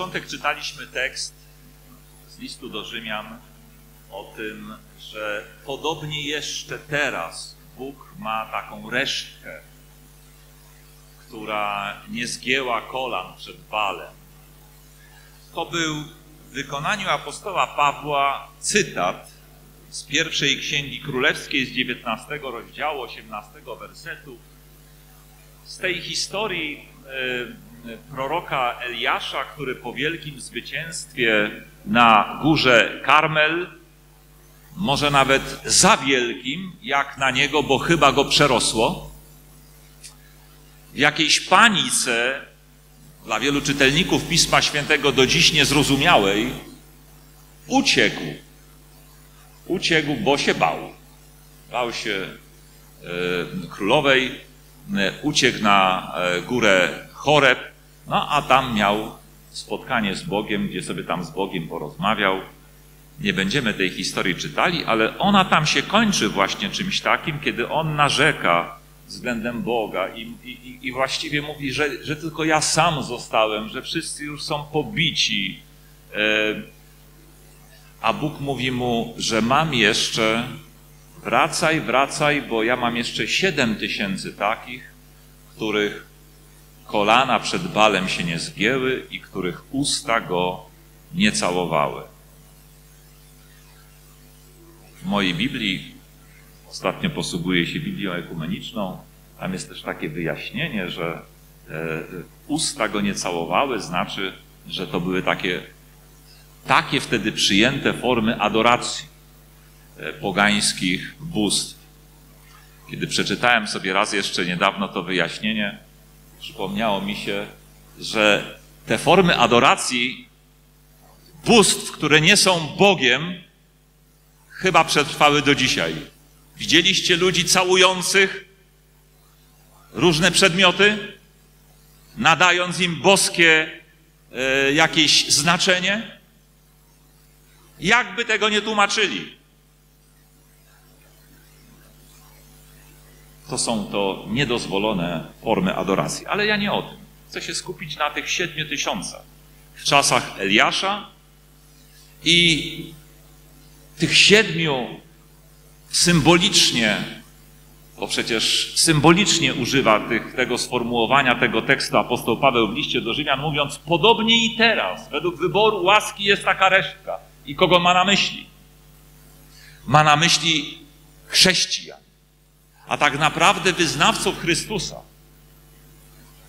początek czytaliśmy tekst z listu do Rzymian o tym, że podobnie jeszcze teraz Bóg ma taką resztkę, która nie zgięła kolan przed Balem. To był w wykonaniu apostoła Pawła cytat z pierwszej księgi królewskiej z 19 rozdziału, 18 wersetu. Z tej historii e, proroka Eliasza, który po wielkim zwycięstwie na górze Karmel, może nawet za wielkim, jak na niego, bo chyba go przerosło, w jakiejś panice dla wielu czytelników Pisma Świętego do dziś niezrozumiałej, uciekł. Uciekł, bo się bał. Bał się e, królowej, e, uciekł na e, górę Choreb, no a tam miał spotkanie z Bogiem, gdzie sobie tam z Bogiem porozmawiał. Nie będziemy tej historii czytali, ale ona tam się kończy właśnie czymś takim, kiedy on narzeka względem Boga i, i, i właściwie mówi, że, że tylko ja sam zostałem, że wszyscy już są pobici. E, a Bóg mówi mu, że mam jeszcze, wracaj, wracaj, bo ja mam jeszcze siedem tysięcy takich, których kolana przed balem się nie zgięły i których usta go nie całowały. W mojej Biblii Ostatnio posługuję się Biblią ekumeniczną. Tam jest też takie wyjaśnienie, że e, usta go nie całowały, znaczy, że to były takie, takie wtedy przyjęte formy adoracji e, pogańskich bóstw. Kiedy przeczytałem sobie raz jeszcze niedawno to wyjaśnienie, przypomniało mi się, że te formy adoracji bóstw, które nie są Bogiem, chyba przetrwały do dzisiaj. Widzieliście ludzi całujących różne przedmioty, nadając im boskie e, jakieś znaczenie? Jakby tego nie tłumaczyli? To są to niedozwolone formy adoracji. Ale ja nie o tym. Chcę się skupić na tych siedmiu tysiącach. W czasach Eliasza i tych siedmiu symbolicznie, bo przecież symbolicznie używa tych, tego sformułowania, tego tekstu apostoł Paweł w liście do Rzymian, mówiąc podobnie i teraz, według wyboru łaski jest taka resztka. I kogo ma na myśli? Ma na myśli chrześcijan, a tak naprawdę wyznawców Chrystusa,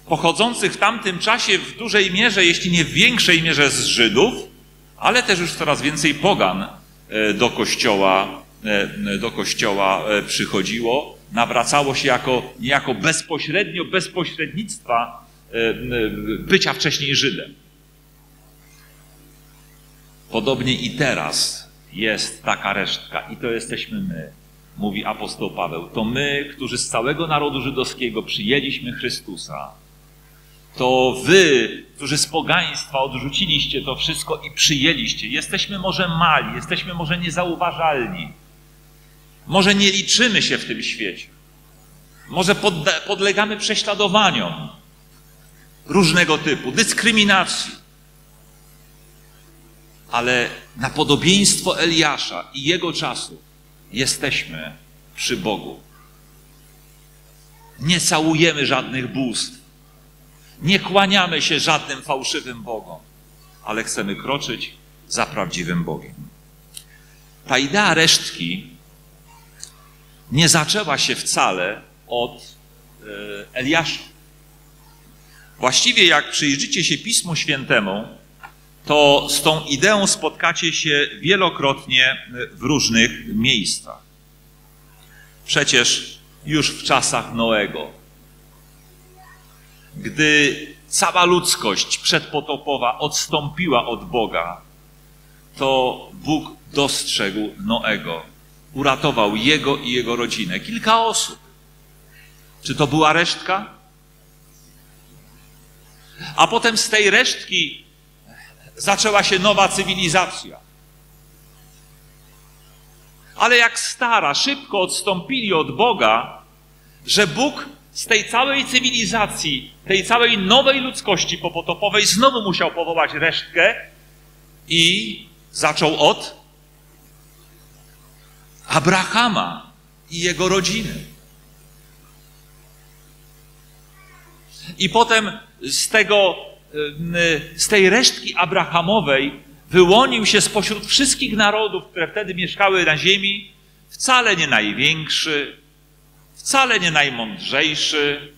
pochodzących w tamtym czasie w dużej mierze, jeśli nie w większej mierze z Żydów, ale też już coraz więcej pogan e, do kościoła E, do kościoła e, przychodziło, nawracało się jako, niejako bezpośrednio, bez pośrednictwa e, bycia wcześniej Żydem. Podobnie i teraz jest taka resztka i to jesteśmy my, mówi apostoł Paweł. To my, którzy z całego narodu żydowskiego przyjęliśmy Chrystusa. To wy, którzy z pogaństwa odrzuciliście to wszystko i przyjęliście. Jesteśmy może mali, jesteśmy może niezauważalni, może nie liczymy się w tym świecie. Może podlegamy prześladowaniom różnego typu, dyskryminacji. Ale na podobieństwo Eliasza i jego czasu jesteśmy przy Bogu. Nie całujemy żadnych bóstw. Nie kłaniamy się żadnym fałszywym Bogom, ale chcemy kroczyć za prawdziwym Bogiem. Ta idea resztki nie zaczęła się wcale od e, Eliasza. Właściwie jak przyjrzycie się Pismu Świętemu, to z tą ideą spotkacie się wielokrotnie w różnych miejscach. Przecież już w czasach Noego, gdy cała ludzkość przedpotopowa odstąpiła od Boga, to Bóg dostrzegł Noego uratował jego i jego rodzinę. Kilka osób. Czy to była resztka? A potem z tej resztki zaczęła się nowa cywilizacja. Ale jak stara, szybko odstąpili od Boga, że Bóg z tej całej cywilizacji, tej całej nowej ludzkości popotopowej znowu musiał powołać resztkę i zaczął od Abrahama i jego rodziny. I potem z, tego, z tej resztki abrahamowej wyłonił się spośród wszystkich narodów, które wtedy mieszkały na ziemi, wcale nie największy, wcale nie najmądrzejszy,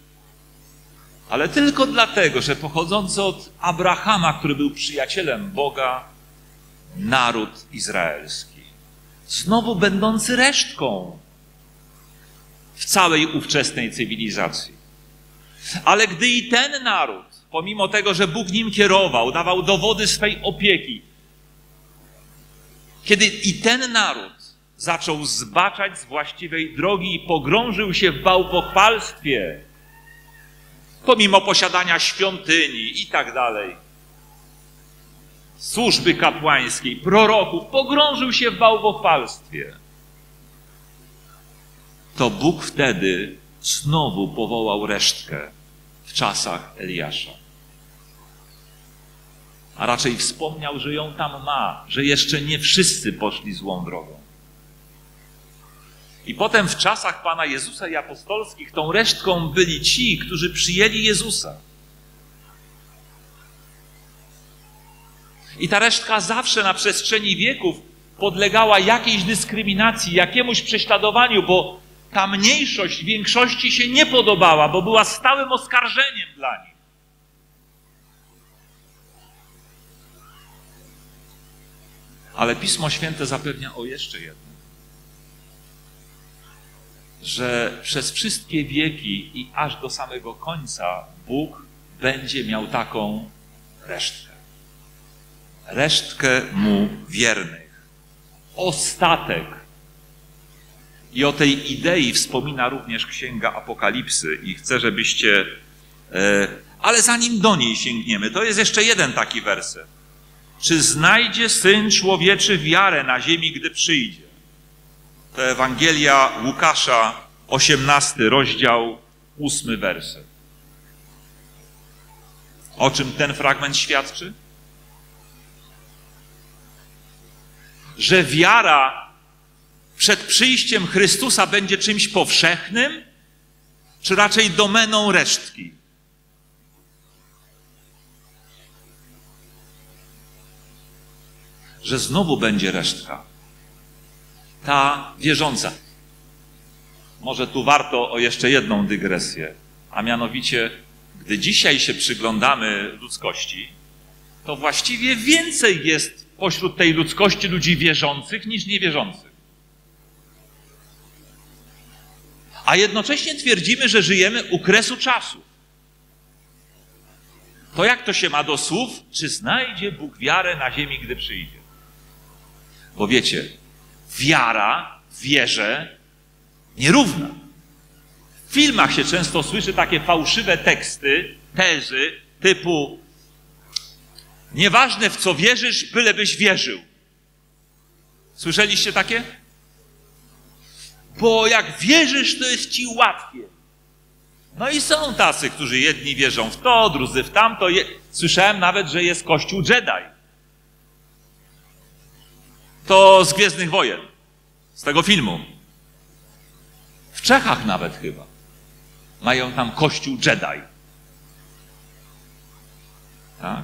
ale tylko dlatego, że pochodzący od Abrahama, który był przyjacielem Boga, naród izraelski. Znowu będący resztką w całej ówczesnej cywilizacji. Ale gdy i ten naród, pomimo tego, że Bóg nim kierował, dawał dowody swej opieki, kiedy i ten naród zaczął zbaczać z właściwej drogi i pogrążył się w bałwochwalstwie, pomimo posiadania świątyni i tak dalej, służby kapłańskiej, proroków, pogrążył się w bałwochwalstwie, to Bóg wtedy znowu powołał resztkę w czasach Eliasza. A raczej wspomniał, że ją tam ma, że jeszcze nie wszyscy poszli złą drogą. I potem w czasach Pana Jezusa i apostolskich tą resztką byli ci, którzy przyjęli Jezusa. I ta resztka zawsze na przestrzeni wieków podlegała jakiejś dyskryminacji, jakiemuś prześladowaniu, bo ta mniejszość większości się nie podobała, bo była stałym oskarżeniem dla nich. Ale Pismo Święte zapewnia o jeszcze jednym. Że przez wszystkie wieki i aż do samego końca Bóg będzie miał taką resztkę. Resztkę mu wiernych. Ostatek i o tej idei wspomina również Księga Apokalipsy i chcę, żebyście. E, ale zanim do niej sięgniemy, to jest jeszcze jeden taki werset. Czy znajdzie syn człowieczy wiarę na ziemi, gdy przyjdzie? To Ewangelia Łukasza, 18 rozdział, 8 werset. O czym ten fragment świadczy? Że wiara przed przyjściem Chrystusa będzie czymś powszechnym, czy raczej domeną resztki? Że znowu będzie resztka. Ta wierząca. Może tu warto o jeszcze jedną dygresję, a mianowicie, gdy dzisiaj się przyglądamy ludzkości, to właściwie więcej jest pośród tej ludzkości ludzi wierzących niż niewierzących. a jednocześnie twierdzimy, że żyjemy u kresu czasu. To jak to się ma do słów, czy znajdzie Bóg wiarę na ziemi, gdy przyjdzie? Bo wiecie, wiara wierze nierówna. W filmach się często słyszy takie fałszywe teksty, tezy typu nieważne w co wierzysz, bylebyś wierzył. Słyszeliście takie? bo jak wierzysz, to jest ci łatwiej. No i są tacy, którzy jedni wierzą w to, drudzy w tamto. Słyszałem nawet, że jest kościół Jedi. To z Gwiezdnych Wojen, z tego filmu. W Czechach nawet chyba. Mają tam kościół Jedi. Tak?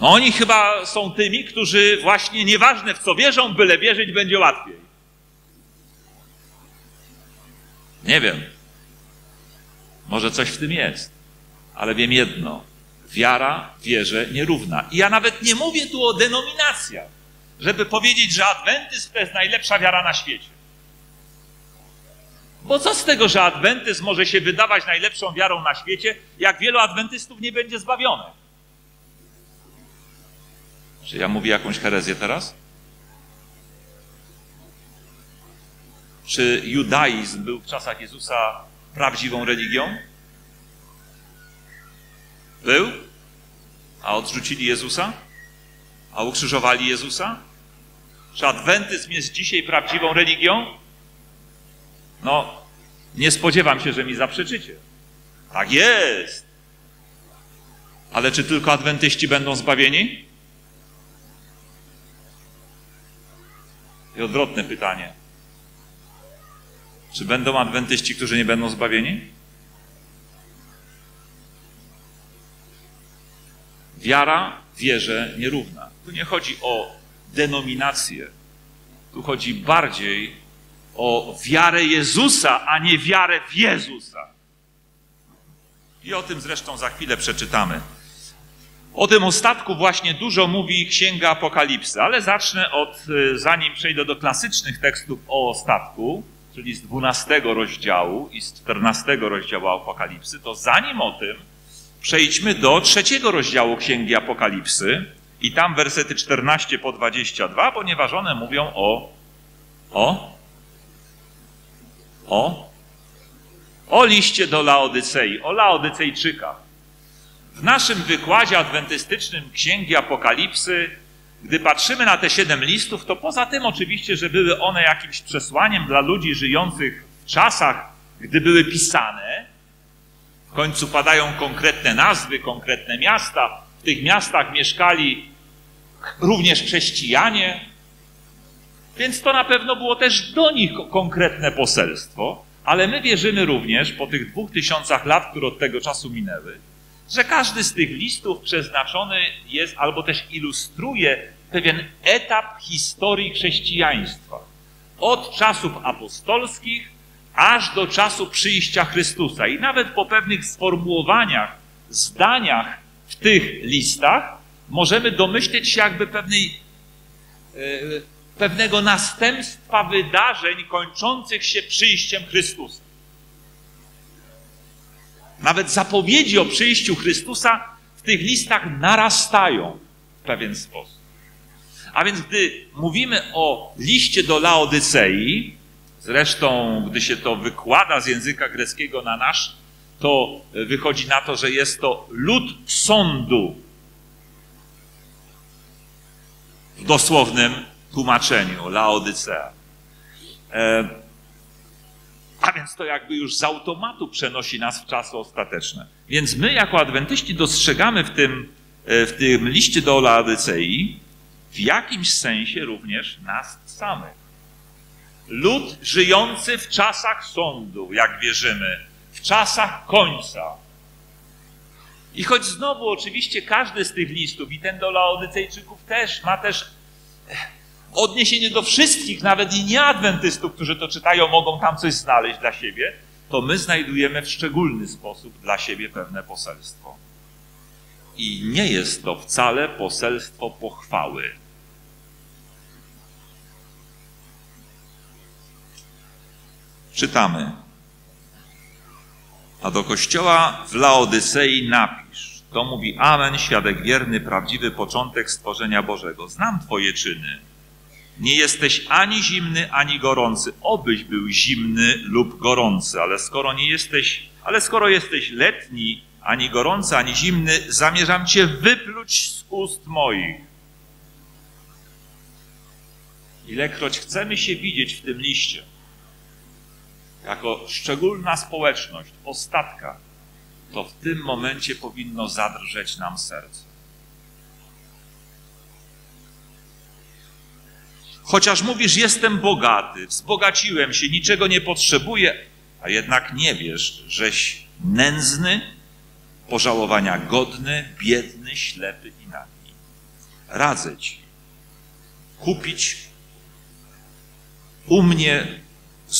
No oni chyba są tymi, którzy właśnie nieważne w co wierzą, byle wierzyć będzie łatwiej. Nie wiem. Może coś w tym jest. Ale wiem jedno. Wiara wierze nierówna. I ja nawet nie mówię tu o denominacjach, żeby powiedzieć, że adwentyzm to jest najlepsza wiara na świecie. Bo co z tego, że adwentyzm może się wydawać najlepszą wiarą na świecie, jak wielu adwentystów nie będzie zbawione? Czy ja mówię jakąś herezję teraz? Czy judaizm był w czasach Jezusa prawdziwą religią? Był? A odrzucili Jezusa? A ukrzyżowali Jezusa? Czy adwentyzm jest dzisiaj prawdziwą religią? No, nie spodziewam się, że mi zaprzeczycie. Tak jest. Ale czy tylko adwentyści będą zbawieni? I odwrotne pytanie. Czy będą adwentyści, którzy nie będą zbawieni? Wiara wierze nierówna. Tu nie chodzi o denominację. Tu chodzi bardziej o wiarę Jezusa, a nie wiarę w Jezusa. I o tym zresztą za chwilę przeczytamy. O tym ostatku właśnie dużo mówi Księga Apokalipsy, ale zacznę od, y, zanim przejdę do klasycznych tekstów o ostatku, czyli z 12 rozdziału i z 14 rozdziału Apokalipsy, to zanim o tym, przejdźmy do trzeciego rozdziału Księgi Apokalipsy i tam wersety 14 po 22, ponieważ one mówią o, o, o, o liście do Laodycei, o Laodycejczykach. W naszym wykładzie adwentystycznym Księgi Apokalipsy, gdy patrzymy na te siedem listów, to poza tym oczywiście, że były one jakimś przesłaniem dla ludzi żyjących w czasach, gdy były pisane, w końcu padają konkretne nazwy, konkretne miasta. Tych miastach mieszkali również chrześcijanie, więc to na pewno było też do nich konkretne poselstwo, ale my wierzymy również po tych dwóch tysiącach lat, które od tego czasu minęły, że każdy z tych listów przeznaczony jest albo też ilustruje pewien etap historii chrześcijaństwa. Od czasów apostolskich aż do czasu przyjścia Chrystusa. I nawet po pewnych sformułowaniach, zdaniach w tych listach możemy domyśleć się jakby pewnej, e, pewnego następstwa wydarzeń kończących się przyjściem Chrystusa. Nawet zapowiedzi o przyjściu Chrystusa w tych listach narastają w pewien sposób. A więc gdy mówimy o liście do Laodycei, zresztą gdy się to wykłada z języka greckiego na nasz, to wychodzi na to, że jest to lud sądu w dosłownym tłumaczeniu Laodycea. E, a więc to jakby już z automatu przenosi nas w czasy ostateczne. Więc my jako adwentyści dostrzegamy w tym, e, w tym liście do Laodycei w jakimś sensie również nas samych. Lud żyjący w czasach sądu, jak wierzymy, w czasach końca. I choć znowu oczywiście każdy z tych listów, i ten do Laodycejczyków też, ma też odniesienie do wszystkich, nawet i nieadwentystów, którzy to czytają, mogą tam coś znaleźć dla siebie, to my znajdujemy w szczególny sposób dla siebie pewne poselstwo. I nie jest to wcale poselstwo pochwały. Czytamy. A do kościoła w Laodycei napisz. To mówi Amen, świadek wierny, prawdziwy początek stworzenia Bożego. Znam Twoje czyny nie jesteś ani zimny, ani gorący. Obyś był zimny lub gorący, ale skoro nie jesteś, ale skoro jesteś letni, ani gorący, ani zimny, zamierzam cię wypluć z ust moich. Ilekroć chcemy się widzieć w tym liście, jako szczególna społeczność, ostatka, to w tym momencie powinno zadrżeć nam serce. Chociaż mówisz, jestem bogaty, wzbogaciłem się, niczego nie potrzebuję, a jednak nie wiesz, żeś nędzny, pożałowania godny, biedny, ślepy i nagi. Radzę ci kupić u mnie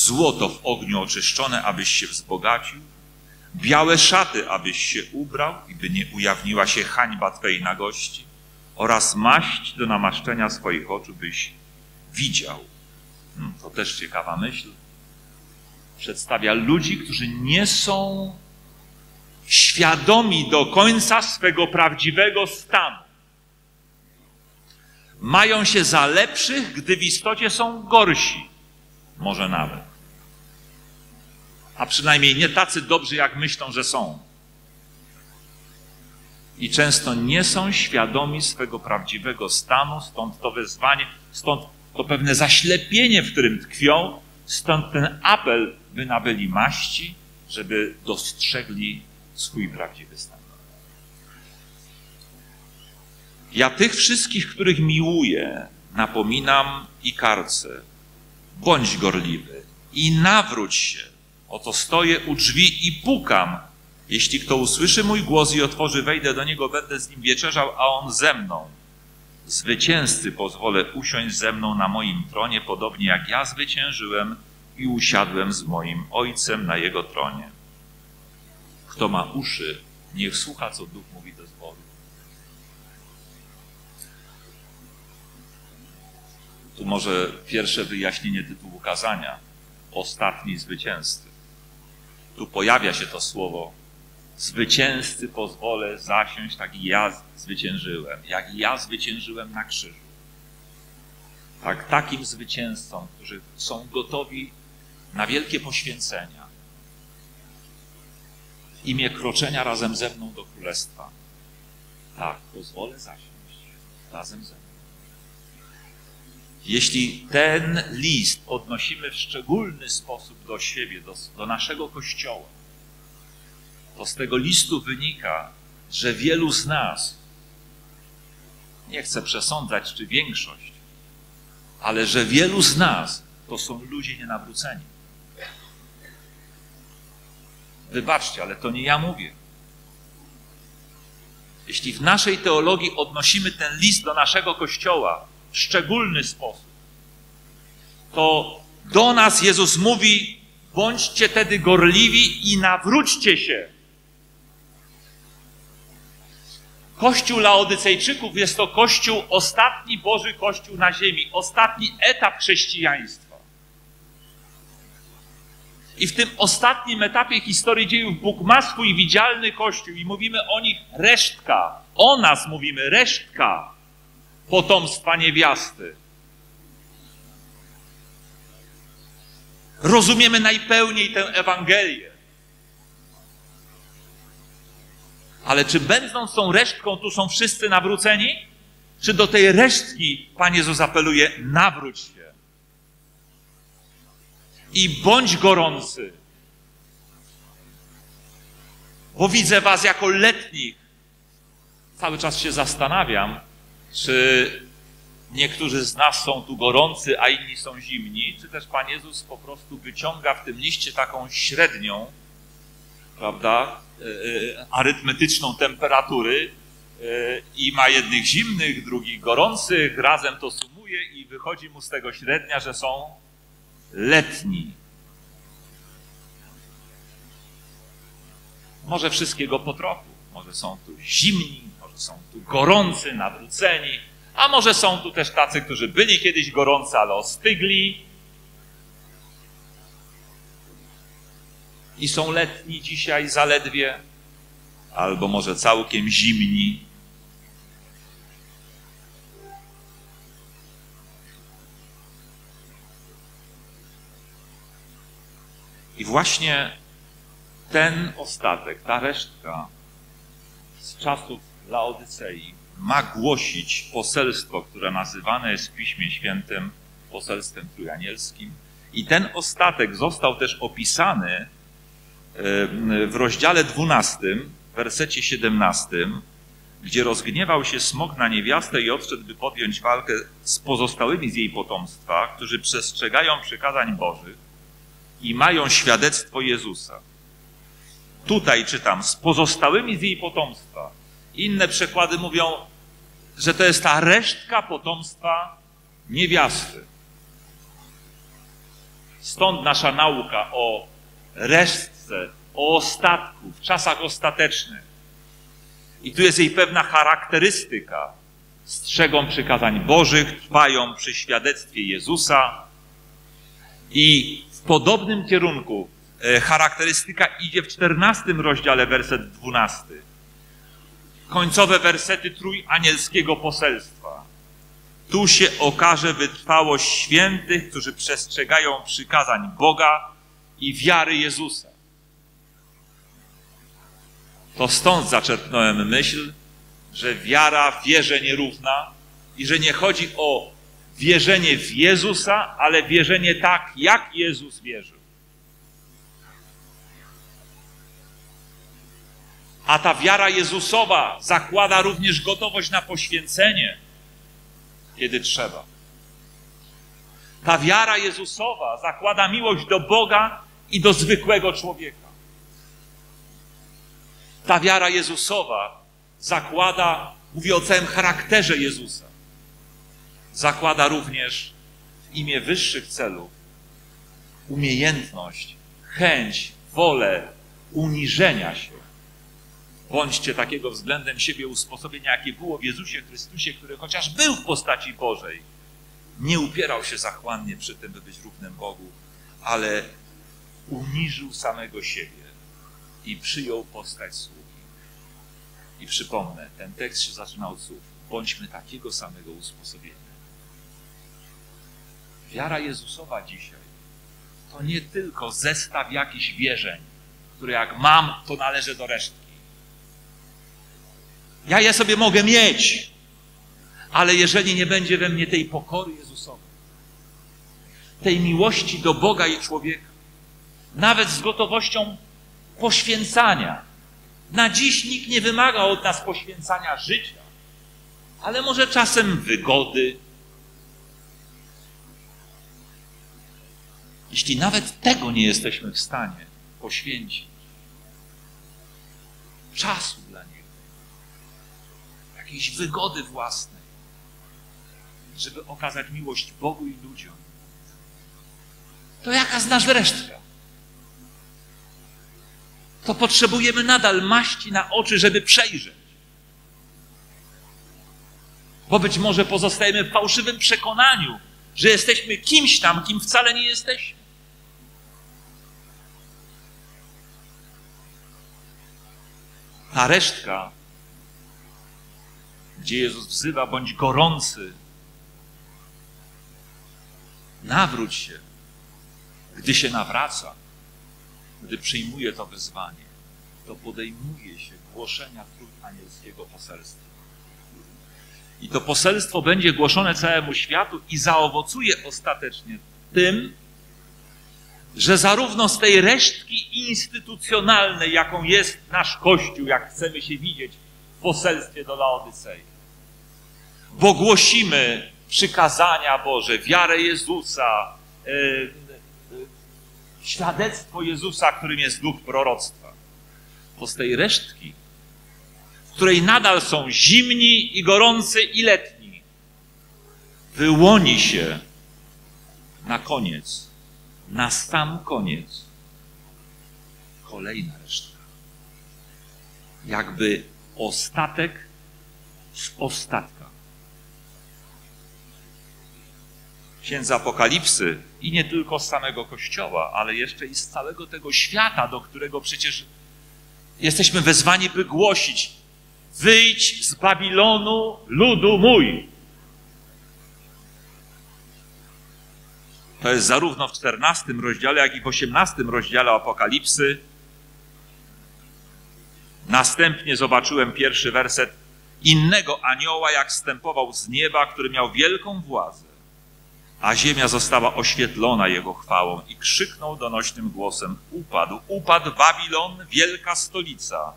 złoto w ogniu oczyszczone, abyś się wzbogacił, białe szaty, abyś się ubrał i by nie ujawniła się hańba Twej nagości oraz maść do namaszczenia swoich oczu, byś widział. Hmm, to też ciekawa myśl. Przedstawia ludzi, którzy nie są świadomi do końca swego prawdziwego stanu. Mają się za lepszych, gdy w istocie są gorsi. Może nawet. A przynajmniej nie tacy dobrzy, jak myślą, że są. I często nie są świadomi swego prawdziwego stanu, stąd to wezwanie, stąd to pewne zaślepienie, w którym tkwią, stąd ten apel, by nabyli maści, żeby dostrzegli swój prawdziwy stan. Ja tych wszystkich, których miłuję, napominam i karcę. Bądź gorliwy i nawróć się. Oto stoję u drzwi i pukam. Jeśli kto usłyszy mój głos i otworzy, wejdę do niego, będę z nim wieczerzał, a on ze mną. Zwycięzcy pozwolę usiąść ze mną na moim tronie, podobnie jak ja zwyciężyłem i usiadłem z moim Ojcem na jego tronie. Kto ma uszy, niech słucha, co Duch mówi do zboru. Tu może pierwsze wyjaśnienie tytułu kazania. Ostatni zwycięzcy. Tu pojawia się to słowo zwycięzcy pozwolę zasiąść, tak i ja zwyciężyłem, jak ja zwyciężyłem na krzyżu. Tak, takim zwycięzcom, którzy są gotowi na wielkie poświęcenia, imię kroczenia razem ze mną do królestwa. Tak, pozwolę zasiąść razem ze mną. Jeśli ten list odnosimy w szczególny sposób do siebie, do, do naszego kościoła, to z tego listu wynika, że wielu z nas, nie chcę przesądzać, czy większość, ale że wielu z nas to są ludzie nienawróceni. Wybaczcie, ale to nie ja mówię. Jeśli w naszej teologii odnosimy ten list do naszego kościoła szczególny sposób, to do nas Jezus mówi: bądźcie tedy gorliwi i nawróćcie się. Kościół Laodycejczyków jest to kościół, ostatni Boży Kościół na ziemi, ostatni etap chrześcijaństwa. I w tym ostatnim etapie historii dziejów Bóg ma swój widzialny Kościół i mówimy o nich resztka. O nas mówimy resztka potomstwa niewiasty. Rozumiemy najpełniej tę Ewangelię. Ale czy będąc tą resztką, tu są wszyscy nawróceni? Czy do tej resztki Pan Jezus apeluje, nawróć się? I bądź gorący, bo widzę Was jako letnich. Cały czas się zastanawiam, czy niektórzy z nas są tu gorący, a inni są zimni, czy też Pan Jezus po prostu wyciąga w tym liście taką średnią, prawda, E, e, arytmetyczną temperatury e, i ma jednych zimnych, drugich gorących, razem to sumuje i wychodzi mu z tego średnia, że są letni. Może wszystkiego po trochu. Może są tu zimni, są tu gorący, nawróceni, a może są tu też tacy, którzy byli kiedyś gorący, ale ostygli, i są letni dzisiaj zaledwie, albo może całkiem zimni. I właśnie ten ostatek, ta resztka z czasów Laodycei ma głosić poselstwo, które nazywane jest w Piśmie Świętym poselstwem trójanielskim. I ten ostatek został też opisany w rozdziale 12, wersecie 17, gdzie rozgniewał się smok na niewiastę i odszedł, by podjąć walkę z pozostałymi z jej potomstwa, którzy przestrzegają przykazań Bożych i mają świadectwo Jezusa. Tutaj czytam, z pozostałymi z jej potomstwa. Inne przekłady mówią, że to jest ta resztka potomstwa niewiasty. Stąd nasza nauka o resztce, o ostatku, w czasach ostatecznych. I tu jest jej pewna charakterystyka. Strzegą przykazań Bożych, trwają przy świadectwie Jezusa. I w podobnym kierunku e, charakterystyka idzie w czternastym rozdziale, werset dwunasty. Końcowe wersety trójanielskiego poselstwa. Tu się okaże wytrwałość świętych, którzy przestrzegają przykazań Boga i wiary Jezusa. To stąd zaczerpnąłem myśl, że wiara wierze nierówna i że nie chodzi o wierzenie w Jezusa, ale wierzenie tak, jak Jezus wierzył. A ta wiara Jezusowa zakłada również gotowość na poświęcenie, kiedy trzeba. Ta wiara Jezusowa zakłada miłość do Boga i do zwykłego człowieka. Ta wiara Jezusowa zakłada, mówię o całym charakterze Jezusa, zakłada również w imię wyższych celów umiejętność, chęć, wolę uniżenia się. Bądźcie takiego względem siebie usposobienia, jakie było w Jezusie Chrystusie, który chociaż był w postaci Bożej, nie upierał się zachłannie przy tym, by być równym Bogu, ale uniżył samego siebie i przyjął postać sługi. I przypomnę, ten tekst się zaczyna od słów. Bądźmy takiego samego usposobienia. Wiara Jezusowa dzisiaj to nie tylko zestaw jakichś wierzeń, które jak mam, to należy do resztki. Ja je sobie mogę mieć, ale jeżeli nie będzie we mnie tej pokory Jezusowej, tej miłości do Boga i człowieka, nawet z gotowością poświęcania. Na dziś nikt nie wymaga od nas poświęcania życia, ale może czasem wygody. Jeśli nawet tego nie jesteśmy w stanie poświęcić, czasu dla jakiejś wygody własnej, żeby okazać miłość Bogu i ludziom, to jaka z nas resztka? To potrzebujemy nadal maści na oczy, żeby przejrzeć. Bo być może pozostajemy w fałszywym przekonaniu, że jesteśmy kimś tam, kim wcale nie jesteśmy. Ta resztka, gdzie Jezus wzywa, bądź gorący, nawróć się, gdy się nawraca, gdy przyjmuje to wyzwanie, to podejmuje się głoszenia trójanielskiego poselstwa. I to poselstwo będzie głoszone całemu światu i zaowocuje ostatecznie tym, że zarówno z tej resztki instytucjonalnej, jaką jest nasz Kościół, jak chcemy się widzieć w poselstwie do Laodycei, bo głosimy przykazania Boże, wiarę Jezusa, yy, świadectwo Jezusa, którym jest duch proroctwa. To z tej resztki, w której nadal są zimni i gorący i letni, wyłoni się na koniec, na sam koniec, kolejna resztka. Jakby ostatek z ostatka. Księdza Apokalipsy i nie tylko z samego Kościoła, ale jeszcze i z całego tego świata, do którego przecież jesteśmy wezwani, by głosić. Wyjdź z Babilonu, ludu mój. To jest zarówno w czternastym rozdziale, jak i w osiemnastym rozdziale Apokalipsy. Następnie zobaczyłem pierwszy werset innego anioła, jak wstępował z nieba, który miał wielką władzę a ziemia została oświetlona Jego chwałą i krzyknął donośnym głosem, upadł, upadł Babilon, wielka stolica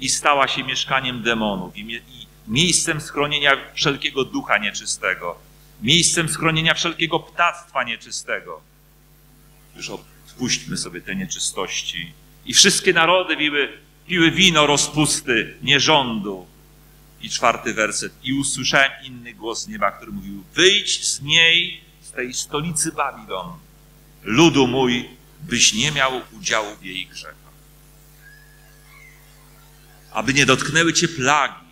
i stała się mieszkaniem demonów i, miejscem schronienia wszelkiego ducha nieczystego, miejscem schronienia wszelkiego ptactwa nieczystego. Już odpuśćmy sobie te nieczystości. I wszystkie narody piły, piły wino rozpusty, nierządu. I czwarty werset. I usłyszałem inny głos nieba, który mówił, wyjdź z niej tej stolicy Babilon, ludu mój, byś nie miał udziału w jej grzechach. Aby nie dotknęły cię plagi,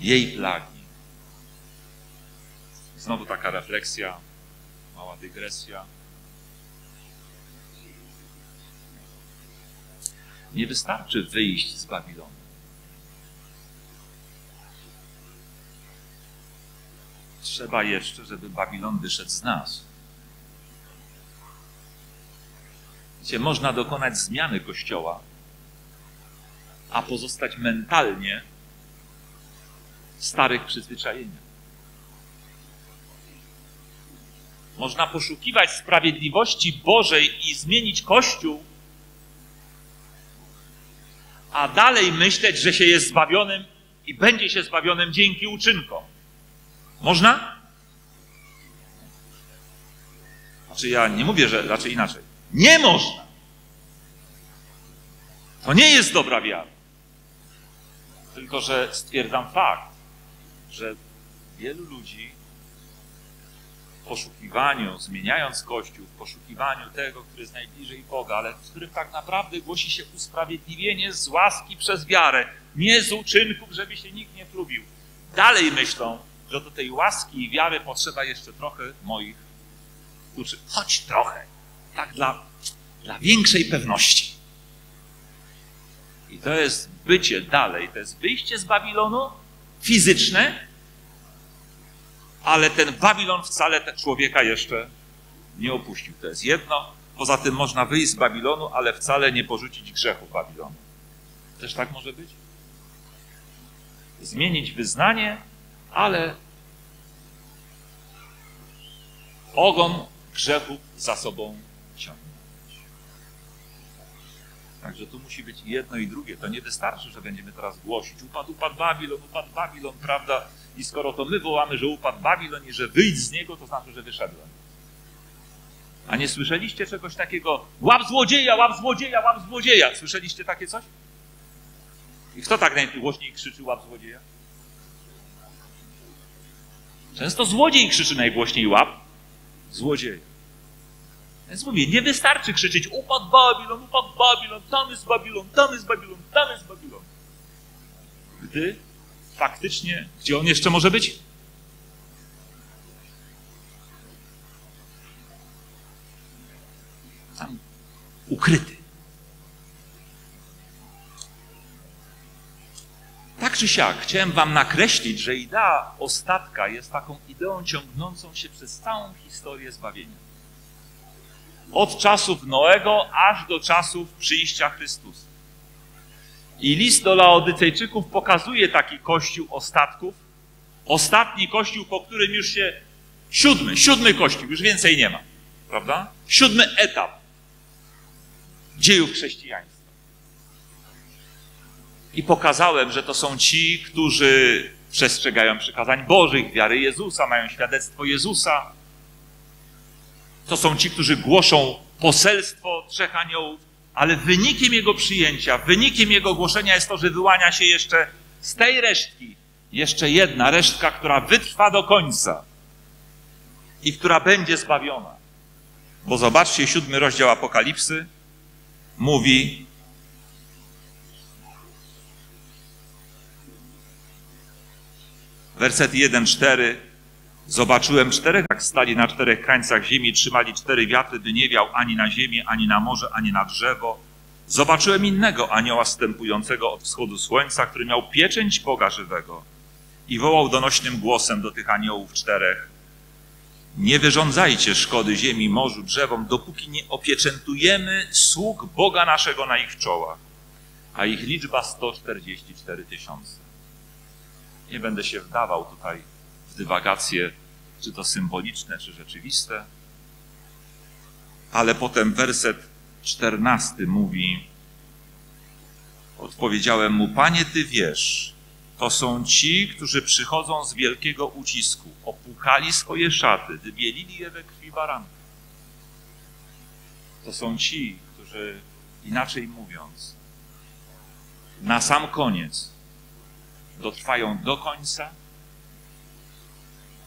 jej plagi. Znowu taka refleksja, mała dygresja. Nie wystarczy wyjść z Babilonu. Trzeba jeszcze, żeby Babilon wyszedł z nas. Gdzie można dokonać zmiany Kościoła, a pozostać mentalnie w starych przyzwyczajeniach. Można poszukiwać sprawiedliwości Bożej i zmienić Kościół, a dalej myśleć, że się jest zbawionym i będzie się zbawionym dzięki uczynkom. Można? Znaczy ja nie mówię, że raczej inaczej. Nie można. To nie jest dobra wiara. Tylko, że stwierdzam fakt, że wielu ludzi w poszukiwaniu, zmieniając Kościół, w poszukiwaniu tego, który jest najbliżej Boga, ale w którym tak naprawdę głosi się usprawiedliwienie z łaski przez wiarę, nie z uczynków, żeby się nikt nie chlubił. Dalej myślą, że do tej łaski i wiary potrzeba jeszcze trochę moich uczynków. Choć trochę. Tak dla, dla większej pewności. I to jest bycie dalej, to jest wyjście z Babilonu fizyczne, ale ten Babilon wcale tego człowieka jeszcze nie opuścił. To jest jedno. Poza tym można wyjść z Babilonu, ale wcale nie porzucić grzechu Babilonu. Też tak może być? Zmienić wyznanie, ale ogon grzechu za sobą ciągnąć. Także tu musi być jedno i drugie. To nie wystarczy, że będziemy teraz głosić upadł, upadł Babilon, upadł Babilon, prawda? I skoro to my wołamy, że upadł Babilon i że wyjdź z niego, to znaczy, że wyszedłem. A nie słyszeliście czegoś takiego? Łap złodzieja, łap złodzieja, łap złodzieja. Słyszeliście takie coś? I kto tak najgłośniej krzyczy łap złodzieja? Często złodziej krzyczy najgłośniej łap złodzieja. Więc mówię, nie wystarczy krzyczeć upadł Babilon, upadł Babilon, tam jest Babilon, tam jest Babilon, tam jest Babilon. Gdy faktycznie, gdzie on jeszcze może być? Tam ukryty. Czy siak, chciałem Wam nakreślić, że idea ostatka jest taką ideą ciągnącą się przez całą historię zbawienia. Od czasów Noego aż do czasów przyjścia Chrystusa. I list do Laodycejczyków pokazuje taki kościół ostatków. Ostatni kościół, po którym już się. Siódmy, siódmy kościół, już więcej nie ma. Prawda? Siódmy etap dziejów chrześcijaństwa. I pokazałem, że to są ci, którzy przestrzegają przykazań Bożych, wiary Jezusa, mają świadectwo Jezusa. To są ci, którzy głoszą poselstwo trzech aniołów, ale wynikiem jego przyjęcia, wynikiem jego głoszenia jest to, że wyłania się jeszcze z tej resztki jeszcze jedna resztka, która wytrwa do końca i która będzie zbawiona. Bo zobaczcie, siódmy rozdział Apokalipsy mówi, werset 1-4, Zobaczyłem czterech, jak stali na czterech krańcach ziemi, trzymali cztery wiatry, by nie wiał ani na ziemię, ani na morze, ani na drzewo. Zobaczyłem innego anioła stępującego od wschodu słońca, który miał pieczęć Boga żywego i wołał donośnym głosem do tych aniołów czterech. Nie wyrządzajcie szkody ziemi, morzu, drzewom, dopóki nie opieczętujemy sług Boga naszego na ich czołach, a ich liczba 144 tysiące. Nie będę się wdawał tutaj w dywagacje, czy to symboliczne, czy rzeczywiste. Ale potem werset czternasty mówi: Odpowiedziałem mu, Panie, Ty wiesz, to są ci, którzy przychodzą z wielkiego ucisku, opłukali swoje szaty, wybielili je we krwi baranka. To są ci, którzy, inaczej mówiąc, na sam koniec dotrwają do końca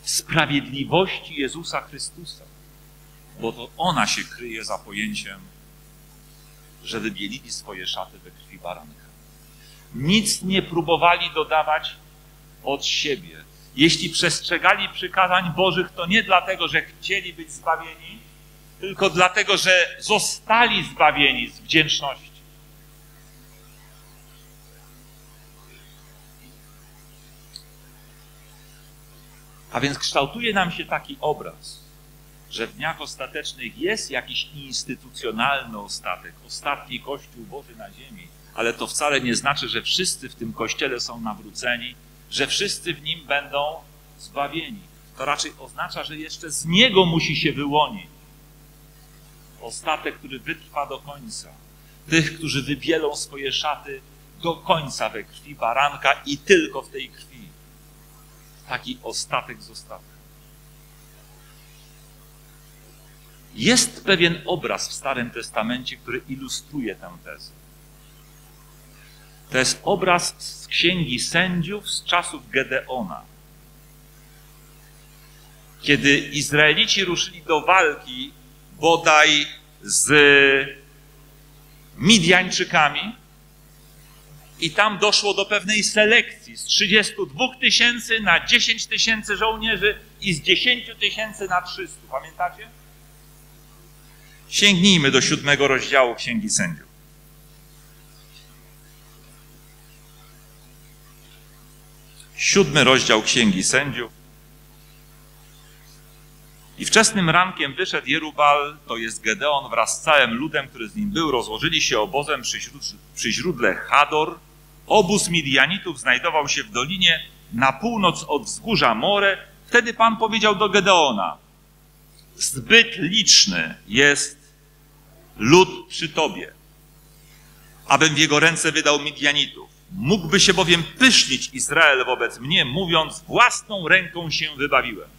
sprawiedliwości Jezusa Chrystusa, bo to ona się kryje za pojęciem, że wybielili swoje szaty we krwi baranka. Nic nie próbowali dodawać od siebie. Jeśli przestrzegali przykazań Bożych, to nie dlatego, że chcieli być zbawieni, tylko dlatego, że zostali zbawieni z wdzięczności. A więc kształtuje nam się taki obraz, że w dniach ostatecznych jest jakiś instytucjonalny ostatek, ostatni Kościół Boży na ziemi, ale to wcale nie znaczy, że wszyscy w tym Kościele są nawróceni, że wszyscy w nim będą zbawieni. To raczej oznacza, że jeszcze z niego musi się wyłonić ostatek, który wytrwa do końca. Tych, którzy wybielą swoje szaty do końca we krwi baranka i tylko w tej krwi. Taki ostatek z ostatek. Jest pewien obraz w Starym Testamencie, który ilustruje tę tezę. To jest obraz z Księgi Sędziów z czasów Gedeona. Kiedy Izraelici ruszyli do walki bodaj z Midianczykami i tam doszło do pewnej selekcji z 32 tysięcy na 10 tysięcy żołnierzy i z 10 tysięcy na 300. Pamiętacie? Sięgnijmy do siódmego rozdziału Księgi Sędziów. Siódmy rozdział Księgi Sędziów. I wczesnym rankiem wyszedł Jerubal, to jest Gedeon, wraz z całym ludem, który z nim był. Rozłożyli się obozem przy, przy źródle Hador. Obóz Midianitów znajdował się w dolinie na północ od wzgórza More. Wtedy Pan powiedział do Gedeona, zbyt liczny jest lud przy Tobie, abym w jego ręce wydał Midianitów. Mógłby się bowiem pysznić Izrael wobec mnie, mówiąc, własną ręką się wybawiłem.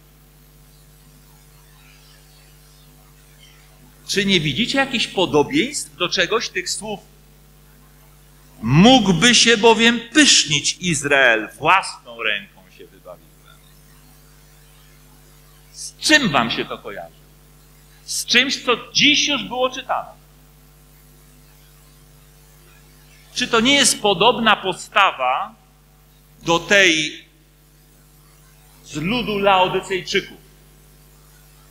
Czy nie widzicie jakichś podobieństw do czegoś tych słów? Mógłby się bowiem pysznić Izrael, własną ręką się wybawiłem. Z czym wam się to kojarzy? Z czymś, co dziś już było czytane. Czy to nie jest podobna postawa do tej z ludu Laodycejczyków?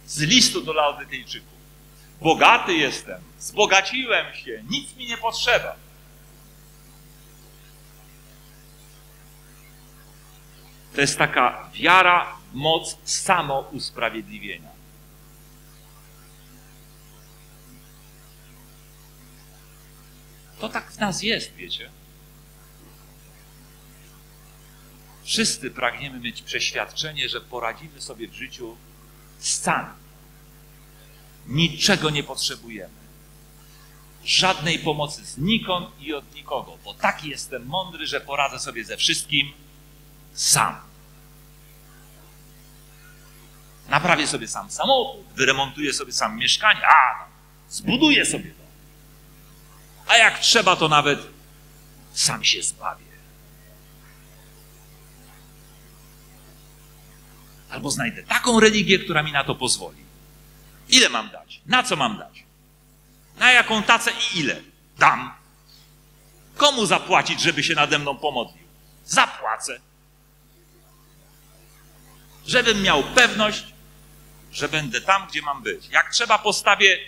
Z listu do Laodycejczyków. Bogaty jestem, zbogaciłem się, nic mi nie potrzeba. To jest taka wiara, moc samousprawiedliwienia. To tak w nas jest, wiecie. Wszyscy pragniemy mieć przeświadczenie, że poradzimy sobie w życiu sami. Niczego nie potrzebujemy. Żadnej pomocy znikąd i od nikogo, bo taki jestem mądry, że poradzę sobie ze wszystkim sam. Naprawię sobie sam samochód, wyremontuję sobie sam mieszkanie, a zbuduję sobie to. A jak trzeba, to nawet sam się zbawię. Albo znajdę taką religię, która mi na to pozwoli. Ile mam dać? Na co mam dać? Na jaką tacę i ile? Dam. Komu zapłacić, żeby się nade mną pomodlił? Zapłacę. Żebym miał pewność, że będę tam, gdzie mam być. Jak trzeba, postawię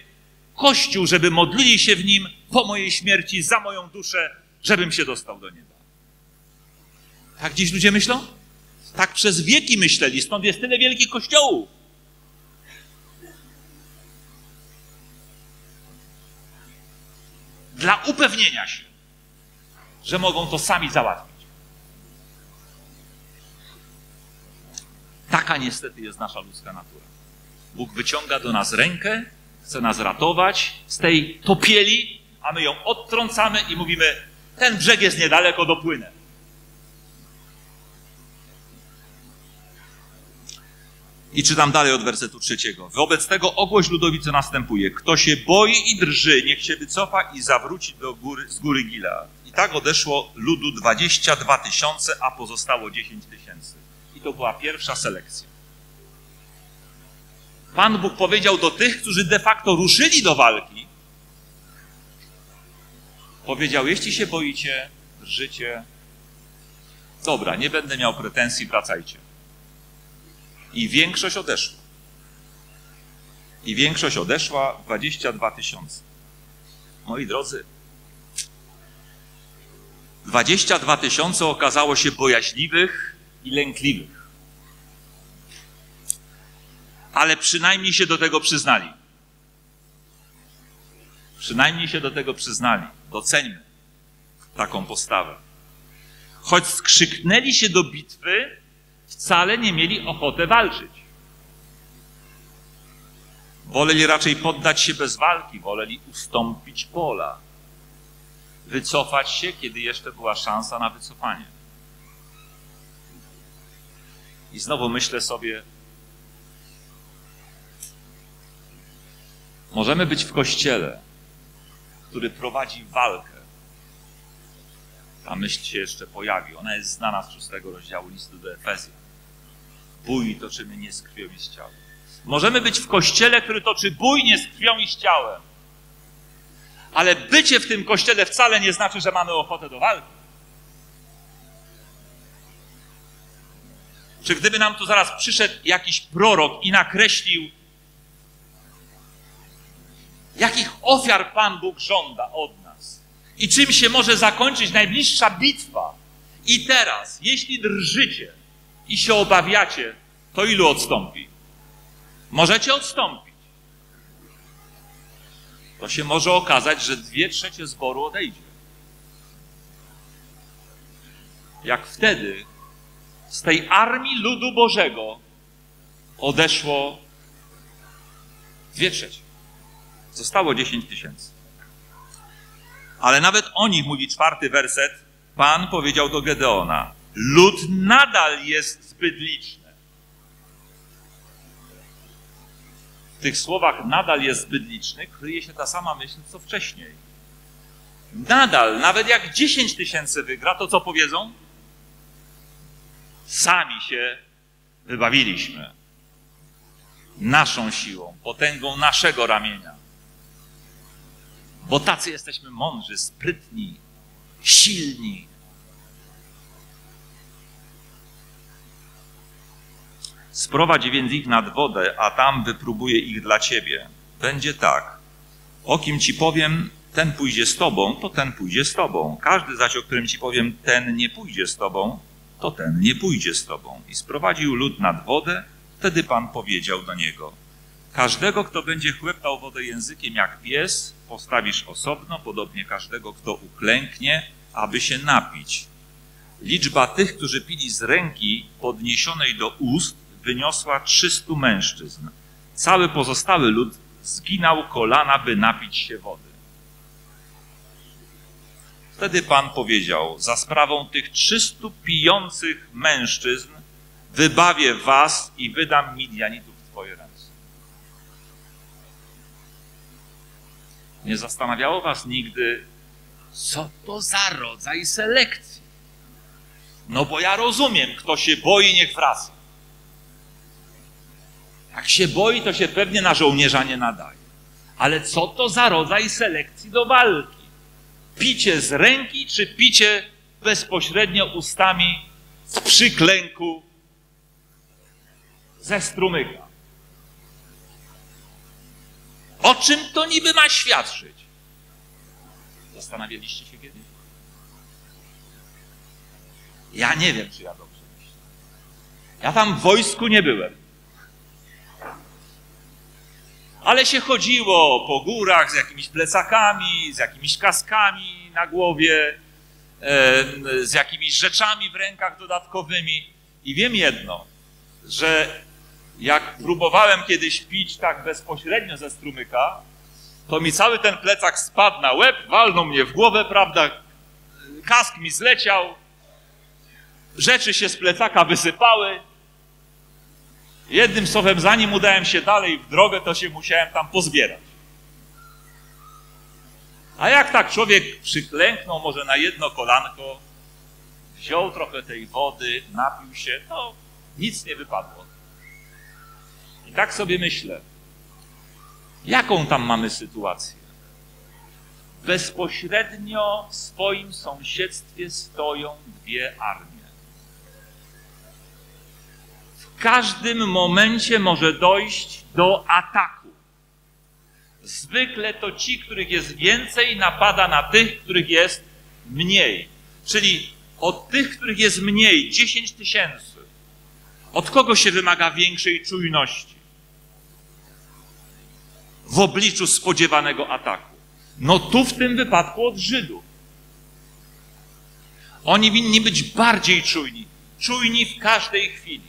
kościół, żeby modlili się w nim po mojej śmierci, za moją duszę, żebym się dostał do nieba. Tak dziś ludzie myślą? Tak przez wieki myśleli, stąd jest tyle wielkich kościołów. Dla upewnienia się, że mogą to sami załatwić. Taka niestety jest nasza ludzka natura. Bóg wyciąga do nas rękę, chce nas ratować z tej topieli, a my ją odtrącamy i mówimy, ten brzeg jest niedaleko, dopłynę. I czytam dalej od wersetu trzeciego. Wobec tego ogłoś ludowi, co następuje. Kto się boi i drży, niech się wycofa i zawróci do góry, z góry Gila. I tak odeszło ludu 22 tysiące, a pozostało 10 tysięcy. I to była pierwsza selekcja. Pan Bóg powiedział do tych, którzy de facto ruszyli do walki, powiedział, jeśli się boicie, drżycie, dobra, nie będę miał pretensji, wracajcie. I większość odeszła. I większość odeszła 22 tysiące. Moi drodzy, 22 tysiące okazało się bojaźliwych i lękliwych. Ale przynajmniej się do tego przyznali. Przynajmniej się do tego przyznali. Doceńmy taką postawę. Choć skrzyknęli się do bitwy, wcale nie mieli ochotę walczyć. Woleli raczej poddać się bez walki, woleli ustąpić pola. wycofać się, kiedy jeszcze była szansa na wycofanie. I znowu myślę sobie, możemy być w kościele, który prowadzi walkę. Ta myśl się jeszcze pojawi. Ona jest znana z szóstego rozdziału listu do Efezji. Bój toczymy nie z krwią i z ciałem. Możemy być w kościele, który toczy bój nie z krwią i z ciałem. Ale bycie w tym kościele wcale nie znaczy, że mamy ochotę do walki. Czy gdyby nam tu zaraz przyszedł jakiś prorok i nakreślił, jakich ofiar Pan Bóg żąda od nas i czym się może zakończyć najbliższa bitwa, i teraz, jeśli drżycie i się obawiacie, to ilu odstąpi? Możecie odstąpić. To się może okazać, że dwie trzecie zboru odejdzie. Jak wtedy z tej armii ludu Bożego odeszło dwie trzecie. Zostało dziesięć tysięcy. Ale nawet o nich mówi czwarty werset. Pan powiedział do Gedeona: Lud nadal jest zbyt liczny. W tych słowach nadal jest zbyt liczny kryje się ta sama myśl, co wcześniej. Nadal, nawet jak dziesięć tysięcy wygra, to co powiedzą? Sami się wybawiliśmy. Naszą siłą, potęgą naszego ramienia. Bo tacy jesteśmy mądrzy, sprytni, silni. Sprowadź więc ich nad wodę, a tam wypróbuję ich dla ciebie. Będzie tak. O kim ci powiem, ten pójdzie z tobą, to ten pójdzie z tobą. Każdy zaś, o którym ci powiem, ten nie pójdzie z tobą, to ten nie pójdzie z tobą. I sprowadził lud nad wodę, wtedy Pan powiedział do niego, każdego, kto będzie chłeptał wodę językiem jak pies, postawisz osobno, podobnie każdego, kto uklęknie, aby się napić. Liczba tych, którzy pili z ręki podniesionej do ust, wyniosła 300 mężczyzn. Cały pozostały lud zginął kolana, by napić się wody. Wtedy Pan powiedział, za sprawą tych 300 pijących mężczyzn wybawię was i wydam Midianitów w twoje ręce. Nie zastanawiało was nigdy, co to za rodzaj selekcji? No bo ja rozumiem, kto się boi, niech wraca. Jak się boi, to się pewnie na żołnierza nie nadaje. Ale co to za rodzaj selekcji do walki? Picie z ręki, czy picie bezpośrednio ustami z przyklęku ze strumyka? O czym to niby ma świadczyć? Zastanawialiście się kiedyś? Ja nie wiem, czy ja dobrze myślę. Ja tam w wojsku nie byłem. Ale się chodziło po górach z jakimiś plecakami, z jakimiś kaskami na głowie, z jakimiś rzeczami w rękach dodatkowymi. I wiem jedno, że jak próbowałem kiedyś pić tak bezpośrednio ze strumyka, to mi cały ten plecak spadł na łeb, walnął mnie w głowę, prawda? Kask mi zleciał, rzeczy się z plecaka wysypały. Jednym słowem, zanim udałem się dalej w drogę, to się musiałem tam pozbierać. A jak tak człowiek przyklęknął może na jedno kolanko, wziął trochę tej wody, napił się, to nic nie wypadło. I tak sobie myślę, jaką tam mamy sytuację? Bezpośrednio w swoim sąsiedztwie stoją dwie armie. W każdym momencie może dojść do ataku. Zwykle to ci, których jest więcej, napada na tych, których jest mniej. Czyli od tych, których jest mniej, 10 tysięcy. Od kogo się wymaga większej czujności? w obliczu spodziewanego ataku? No tu w tym wypadku od Żydów. Oni winni być bardziej czujni, czujni w każdej chwili.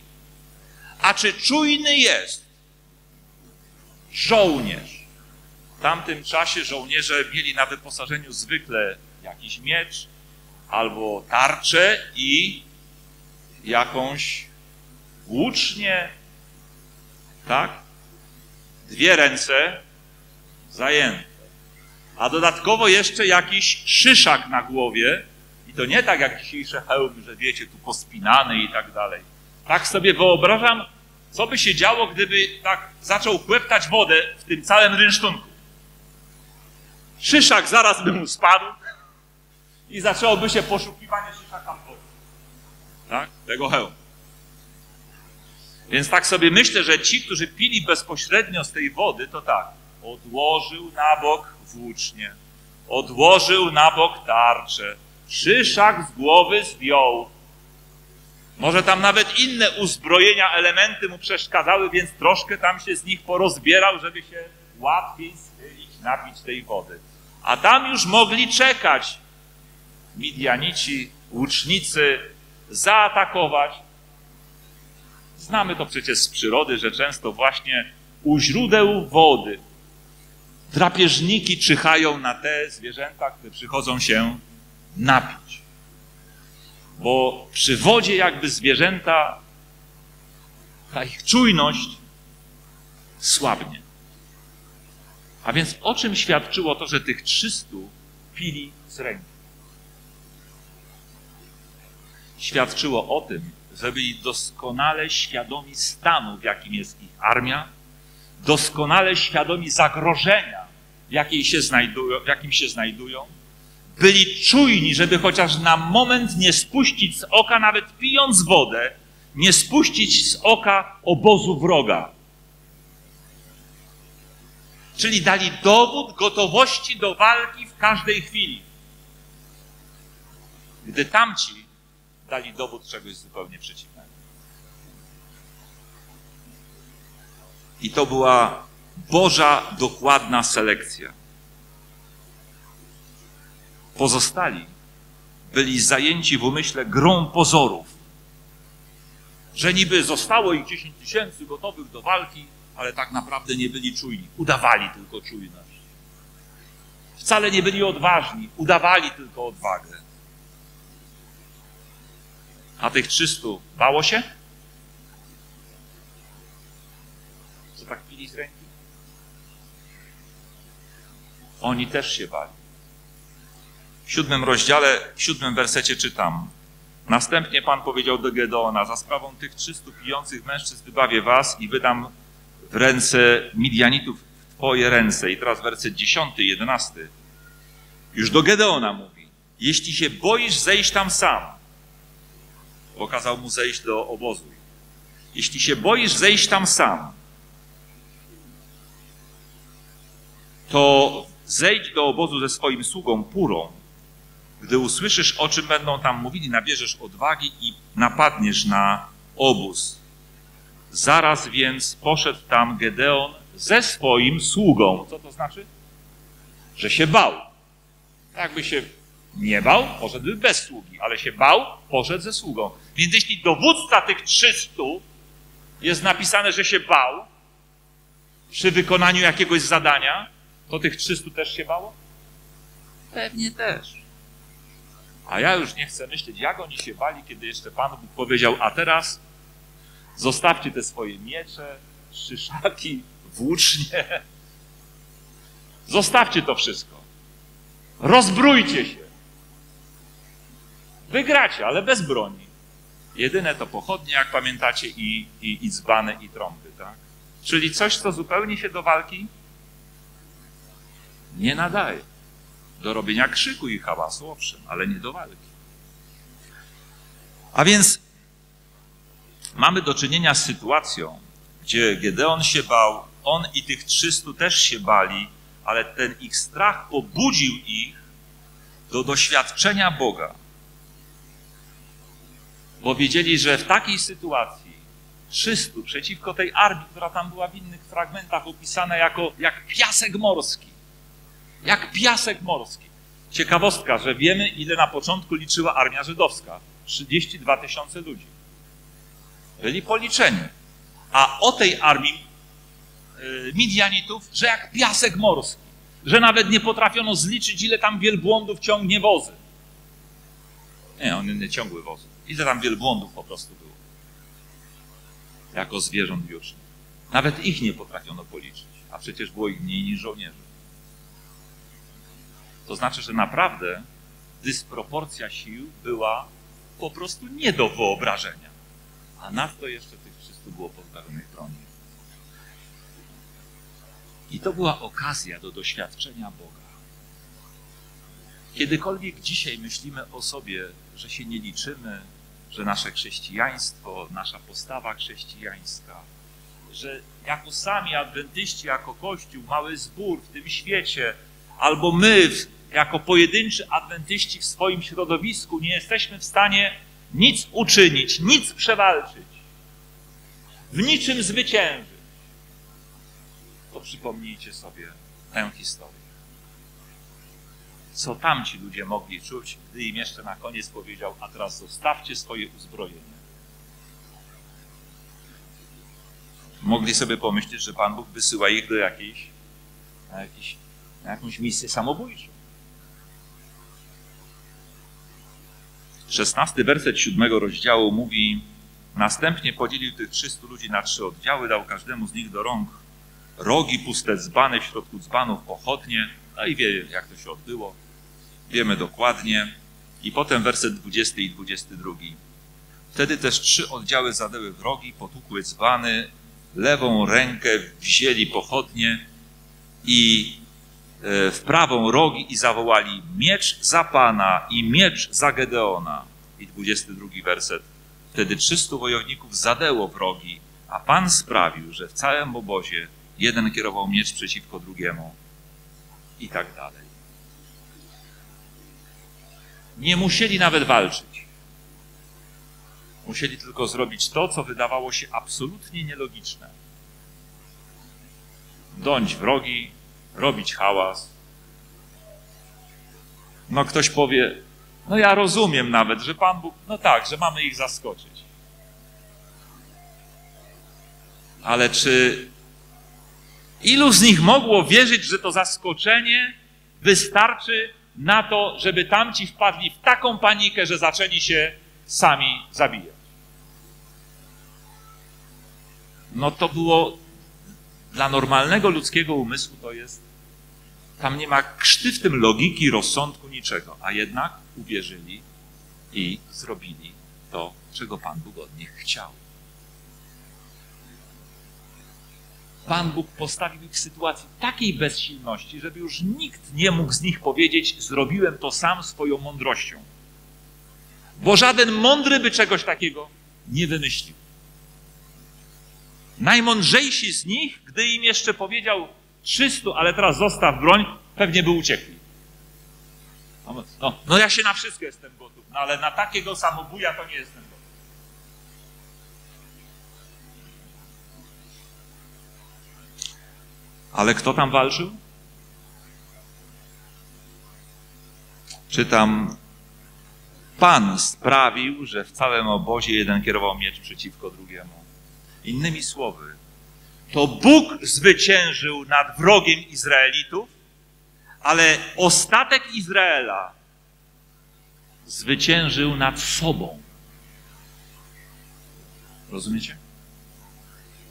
A czy czujny jest żołnierz? W tamtym czasie żołnierze mieli na wyposażeniu zwykle jakiś miecz, albo tarczę i jakąś włócznię, tak? Dwie ręce zajęte. A dodatkowo jeszcze jakiś szyszak na głowie, i to nie tak jak dzisiejsze hełmy, że wiecie, tu pospinany i tak dalej. Tak sobie wyobrażam, co by się działo, gdyby tak zaczął kłeptać wodę w tym całym rynsztunku. Szyszak zaraz by mu spadł i zaczęłoby się poszukiwanie szyszaka w wodzie. Tak? Tego hełmu. Więc tak sobie myślę, że ci, którzy pili bezpośrednio z tej wody, to tak, odłożył na bok włócznie, odłożył na bok tarczę, szyszak z głowy zdjął. Może tam nawet inne uzbrojenia, elementy mu przeszkadzały, więc troszkę tam się z nich porozbierał, żeby się łatwiej schylić, napić tej wody. A tam już mogli czekać Midianici, łucznicy, zaatakować. Znamy to przecież z przyrody, że często właśnie u źródeł wody drapieżniki czyhają na te zwierzęta, które przychodzą się napić. Bo przy wodzie jakby zwierzęta, ta ich czujność słabnie. A więc o czym świadczyło to, że tych 300 pili z ręki? Świadczyło o tym, że byli doskonale świadomi stanu, w jakim jest ich armia, doskonale świadomi zagrożenia, w, się znajdują, w jakim się znajdują, byli czujni, żeby chociaż na moment nie spuścić z oka, nawet pijąc wodę, nie spuścić z oka obozu wroga. Czyli dali dowód gotowości do walki w każdej chwili. Gdy tamci dali dowód czegoś zupełnie przeciwnego. I to była Boża dokładna selekcja. Pozostali byli zajęci w umyśle grą pozorów, że niby zostało ich 10 tysięcy gotowych do walki, ale tak naprawdę nie byli czujni, udawali tylko czujność. Wcale nie byli odważni, udawali tylko odwagę. A tych 300 bało się? Co tak pili z ręki? Oni też się bali. W siódmym rozdziale, w siódmym wersecie czytam. Następnie Pan powiedział do Gedeona, za sprawą tych 300 pijących mężczyzn wybawię was i wydam w ręce Midianitów w twoje ręce. I teraz werset 10, 11. Już do Gedeona mówi. Jeśli się boisz zejść tam sam, bo kazał mu zejść do obozu. Jeśli się boisz zejść tam sam, to zejdź do obozu ze swoim sługą Purą. Gdy usłyszysz, o czym będą tam mówili, nabierzesz odwagi i napadniesz na obóz. Zaraz więc poszedł tam Gedeon ze swoim sługą. Co to znaczy? Że się bał. Jakby się nie bał, poszedłby bez sługi, ale się bał, poszedł ze sługą. Więc jeśli dowódca tych 300 jest napisane, że się bał przy wykonaniu jakiegoś zadania, to tych 300 też się bało? Pewnie też. A ja już nie chcę myśleć, jak oni się bali, kiedy jeszcze Pan Bóg powiedział, a teraz zostawcie te swoje miecze, szyszaki, włócznie. Zostawcie to wszystko. Rozbrójcie się. Wygracie, ale bez broni. Jedyne to pochodnie, jak pamiętacie, i, i, i dzbany, i trąby, tak? Czyli coś, co zupełnie się do walki nie nadaje. Do robienia krzyku i hałasu, owszem, ale nie do walki. A więc mamy do czynienia z sytuacją, gdzie Gedeon się bał, on i tych 300 też się bali, ale ten ich strach pobudził ich do doświadczenia Boga. Bo wiedzieli, że w takiej sytuacji 300 przeciwko tej armii, która tam była w innych fragmentach opisana jako jak piasek morski, jak piasek morski. Ciekawostka, że wiemy, ile na początku liczyła armia żydowska. 32 tysiące ludzi. Byli policzeni. A o tej armii y, Midianitów, że jak piasek morski. że nawet nie potrafiono zliczyć, ile tam wielbłądów ciągnie wozy. Nie, one nie ciągły wozy. Ile tam wielbłądów po prostu było. Jako zwierząt wiecznych. Nawet ich nie potrafiono policzyć, a przecież było ich mniej niż żołnierzy. To znaczy, że naprawdę dysproporcja sił była po prostu nie do wyobrażenia. A nadto jeszcze tych 300 było pozbawionych broni. I to była okazja do doświadczenia Boga. Kiedykolwiek dzisiaj myślimy o sobie, że się nie liczymy, że nasze chrześcijaństwo, nasza postawa chrześcijańska, że jako sami adwentyści, jako Kościół, mały zbór w tym świecie, albo my jako pojedynczy adwentyści w swoim środowisku nie jesteśmy w stanie nic uczynić, nic przewalczyć, w niczym zwyciężyć, to przypomnijcie sobie tę historię. Co tamci ludzie mogli czuć, gdy im jeszcze na koniec powiedział, a teraz zostawcie swoje uzbrojenie. Mogli sobie pomyśleć, że Pan Bóg wysyła ich do jakiejś, na, jakiś, na jakąś misję samobójczą. Szesnasty werset siódmego rozdziału mówi, następnie podzielił tych 300 ludzi na trzy oddziały, dał każdemu z nich do rąk rogi, puste dzbany, w środku dzbanów pochodnie, no i wie, jak to się odbyło. Wiemy dokładnie. I potem werset 20 i 22. Wtedy też trzy oddziały zadęły wrogi, potłukły dzbany, lewą rękę wzięli pochodnie i w prawą rogi i zawołali miecz za Pana i miecz za Gedeona. I 22 werset. Wtedy 300 wojowników zadęło wrogi, a Pan sprawił, że w całym obozie jeden kierował miecz przeciwko drugiemu i tak dalej. Nie musieli nawet walczyć. Musieli tylko zrobić to, co wydawało się absolutnie nielogiczne. Dąć wrogi, robić hałas. No ktoś powie, no ja rozumiem nawet, że Pan Bóg, no tak, że mamy ich zaskoczyć. Ale czy ilu z nich mogło wierzyć, że to zaskoczenie wystarczy na to, żeby tamci wpadli w taką panikę, że zaczęli się sami zabijać? No to było dla normalnego ludzkiego umysłu to jest tam nie ma krzty w tym logiki, rozsądku, niczego. A jednak uwierzyli i zrobili to, czego Pan Bóg od nich chciał. Pan Bóg postawił ich w sytuacji takiej bezsilności, żeby już nikt nie mógł z nich powiedzieć: Zrobiłem to sam swoją mądrością. Bo żaden mądry by czegoś takiego nie wymyślił. Najmądrzejsi z nich, gdy im jeszcze powiedział 300, ale teraz zostaw broń, pewnie by uciekli. No, no, no ja się na wszystko jestem gotów, no ale na takiego samobuja to nie jestem gotów. Ale kto tam walczył? Czytam, Pan sprawił, że w całym obozie jeden kierował miecz przeciwko drugiemu. Innymi słowy, to Bóg zwyciężył nad wrogiem Izraelitów, ale ostatek Izraela zwyciężył nad sobą. Rozumiecie?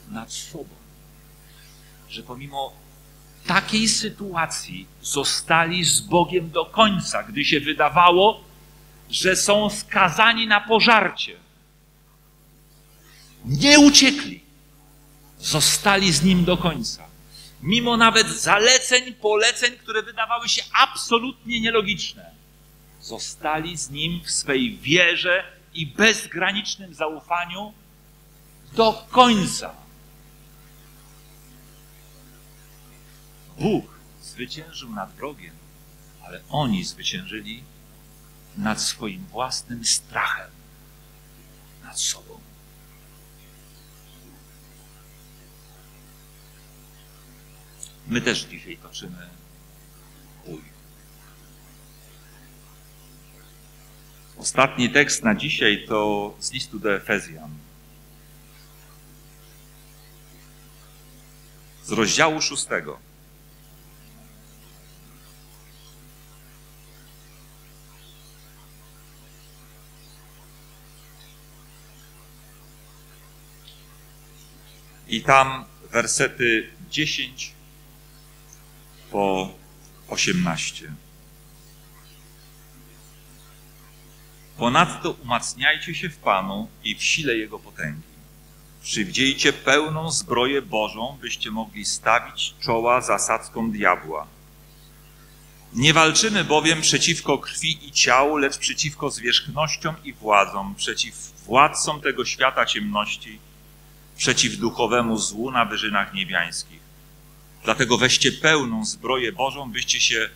Nad sobą. Że pomimo takiej sytuacji zostali z Bogiem do końca, gdy się wydawało, że są skazani na pożarcie. Nie uciekli zostali z nim do końca. Mimo nawet zaleceń, poleceń, które wydawały się absolutnie nielogiczne, zostali z nim w swej wierze i bezgranicznym zaufaniu do końca. Bóg zwyciężył nad wrogiem, ale oni zwyciężyli nad swoim własnym strachem, nad sobą. My też dzisiaj toczymy bój. Ostatni tekst na dzisiaj to z listu do Efezjan. Z rozdziału szóstego. I tam wersety dziesięć po 18. Ponadto umacniajcie się w Panu i w sile Jego potęgi. Przywdziejcie pełną zbroję Bożą, byście mogli stawić czoła zasadzkom diabła. Nie walczymy bowiem przeciwko krwi i ciału, lecz przeciwko zwierzchnościom i władzom, przeciw władcom tego świata ciemności, przeciw duchowemu złu na wyżynach niebiańskich. Dlatego weźcie pełną zbroję Bożą, byście się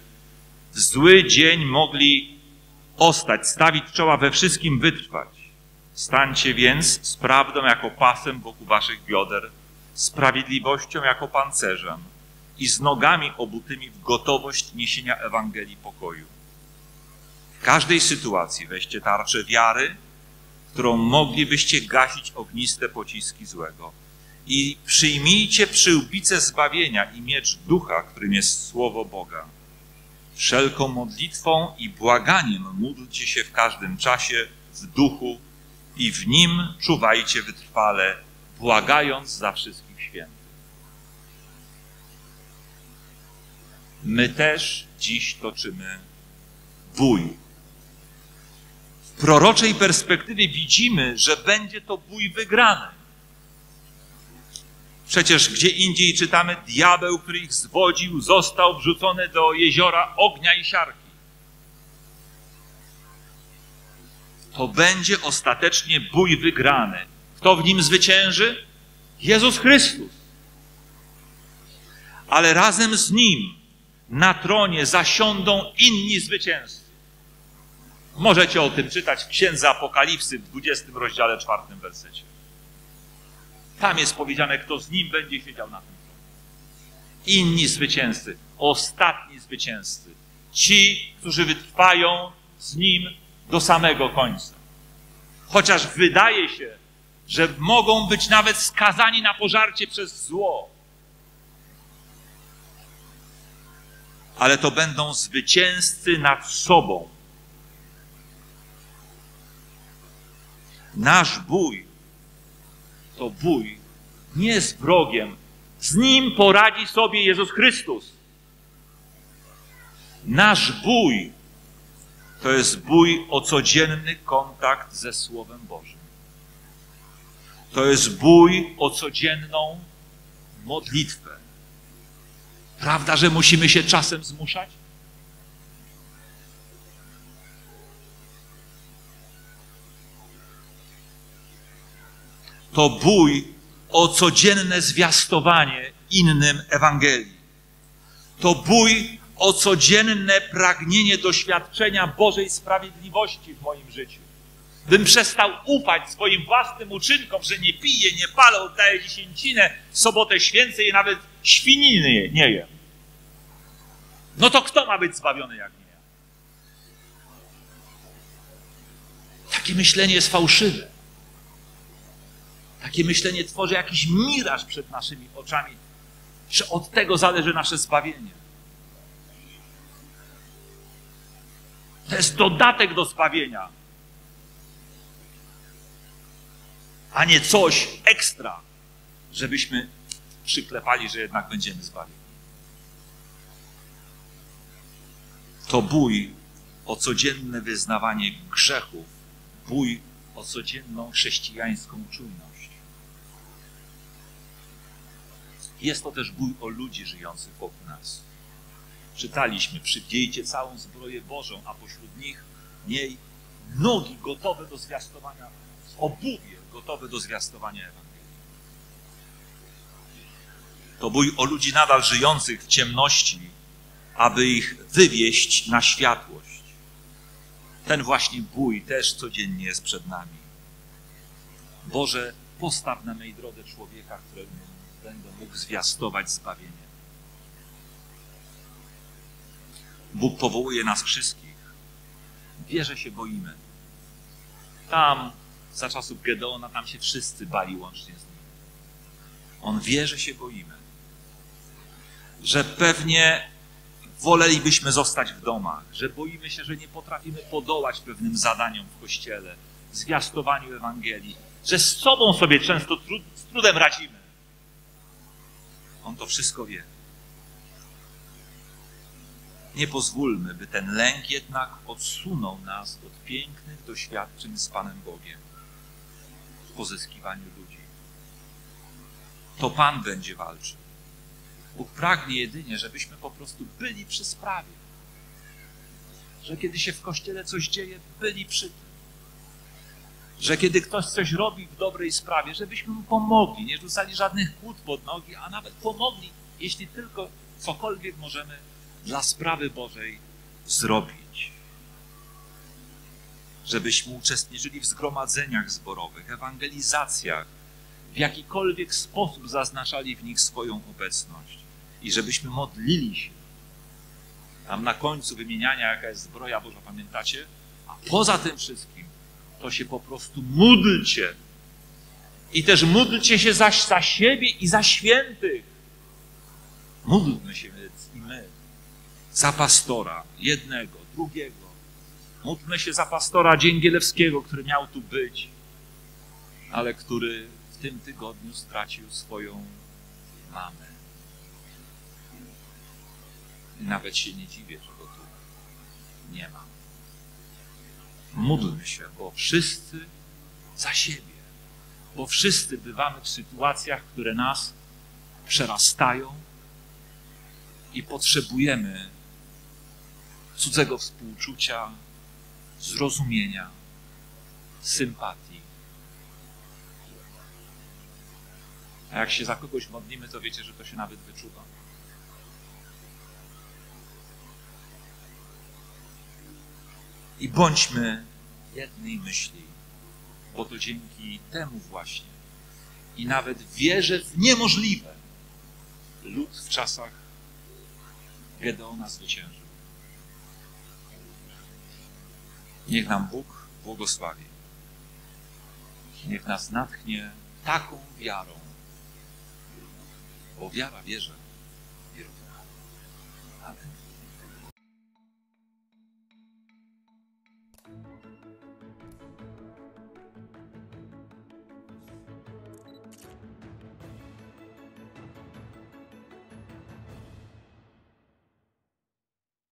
w zły dzień mogli ostać, stawić czoła we wszystkim wytrwać. Stańcie więc z prawdą jako pasem wokół waszych bioder, sprawiedliwością jako pancerzem i z nogami obutymi w gotowość niesienia Ewangelii pokoju. W każdej sytuacji weźcie tarczę wiary, którą moglibyście gasić ogniste pociski złego. I przyjmijcie przyłbicę zbawienia i miecz ducha, którym jest Słowo Boga. Wszelką modlitwą i błaganiem módlcie się w każdym czasie w duchu i w nim czuwajcie wytrwale, błagając za wszystkich świętych. My też dziś toczymy bój. W proroczej perspektywie widzimy, że będzie to bój wygrany. Przecież gdzie indziej czytamy, diabeł, który ich zwodził, został wrzucony do jeziora ognia i siarki. To będzie ostatecznie bój wygrany. Kto w nim zwycięży? Jezus Chrystus. Ale razem z nim na tronie zasiądą inni zwycięzcy. Możecie o tym czytać w Księdze Apokalipsy w 20 rozdziale, 4 wersecie. Tam jest powiedziane, kto z nim będzie siedział na tym. Inni zwycięzcy, ostatni zwycięzcy. Ci, którzy wytrwają z nim do samego końca. Chociaż wydaje się, że mogą być nawet skazani na pożarcie przez zło. Ale to będą zwycięzcy nad sobą. Nasz bój to bój nie z wrogiem. Z nim poradzi sobie Jezus Chrystus. Nasz bój to jest bój o codzienny kontakt ze Słowem Bożym. To jest bój o codzienną modlitwę. Prawda, że musimy się czasem zmuszać? To bój o codzienne zwiastowanie innym Ewangelii. To bój o codzienne pragnienie doświadczenia Bożej sprawiedliwości w moim życiu. Bym przestał ufać swoim własnym uczynkom, że nie piję, nie palę, oddaję dziesięcinę, sobotę święcę i nawet świniny nie jem. No to kto ma być zbawiony jak nie ja? Takie myślenie jest fałszywe. Takie myślenie tworzy jakiś miraż przed naszymi oczami, że od tego zależy nasze zbawienie. To jest dodatek do zbawienia, a nie coś ekstra, żebyśmy przyklepali, że jednak będziemy zbawieni. To bój o codzienne wyznawanie grzechów, bój o codzienną chrześcijańską czujność. Jest to też bój o ludzi żyjących wokół nas. Czytaliśmy, przywdziejcie całą zbroję Bożą, a pośród nich niej nogi gotowe do zwiastowania, obuwie gotowe do zwiastowania Ewangelii. To bój o ludzi nadal żyjących w ciemności, aby ich wywieść na światłość. Ten właśnie bój też codziennie jest przed nami. Boże, postaw na mej drodze człowieka, którego będę mógł zwiastować zbawienie. Bóg powołuje nas wszystkich. Wie, że się boimy. Tam, za czasów Gedeona, tam się wszyscy bali łącznie z nim. On wie, że się boimy. Że pewnie wolelibyśmy zostać w domach, że boimy się, że nie potrafimy podołać pewnym zadaniom w kościele, zwiastowaniu Ewangelii, że z sobą sobie często z trudem radzimy On to wszystko wie. Nie pozwólmy, by ten lęk jednak odsunął nas od pięknych doświadczeń z Panem Bogiem w pozyskiwaniu ludzi. To Pan będzie walczył. Bóg pragnie jedynie, żebyśmy po prostu byli przy sprawie. Że kiedy się w kościele coś dzieje, byli przy tym. Że kiedy ktoś coś robi w dobrej sprawie, żebyśmy mu pomogli, nie rzucali żadnych kłód pod nogi, a nawet pomogli, jeśli tylko cokolwiek możemy dla sprawy Bożej zrobić. Żebyśmy uczestniczyli w zgromadzeniach zborowych, ewangelizacjach, w jakikolwiek sposób zaznaczali w nich swoją obecność i żebyśmy modlili się. Tam na końcu wymieniania, jaka jest zbroja Boża, pamiętacie? A poza tym wszystkim, to się po prostu módlcie. I też módlcie się zaś za siebie i za świętych. Módlmy się więc i my za pastora jednego, drugiego. Módlmy się za pastora Dzięgielewskiego, który miał tu być, ale który w tym tygodniu stracił swoją mamę. Nawet się nie dziwię, że go tu nie ma. Módlmy się, bo wszyscy za siebie, bo wszyscy bywamy w sytuacjach, które nas przerastają i potrzebujemy cudzego współczucia, zrozumienia, sympatii. A jak się za kogoś modlimy, to wiecie, że to się nawet wyczuwa. I bądźmy jednej myśli, bo to dzięki temu właśnie i nawet wierze w niemożliwe lud w czasach Gedeona zwyciężył. Niech nam Bóg błogosławi. Niech nas natchnie taką wiarą, bo wiara. Amen.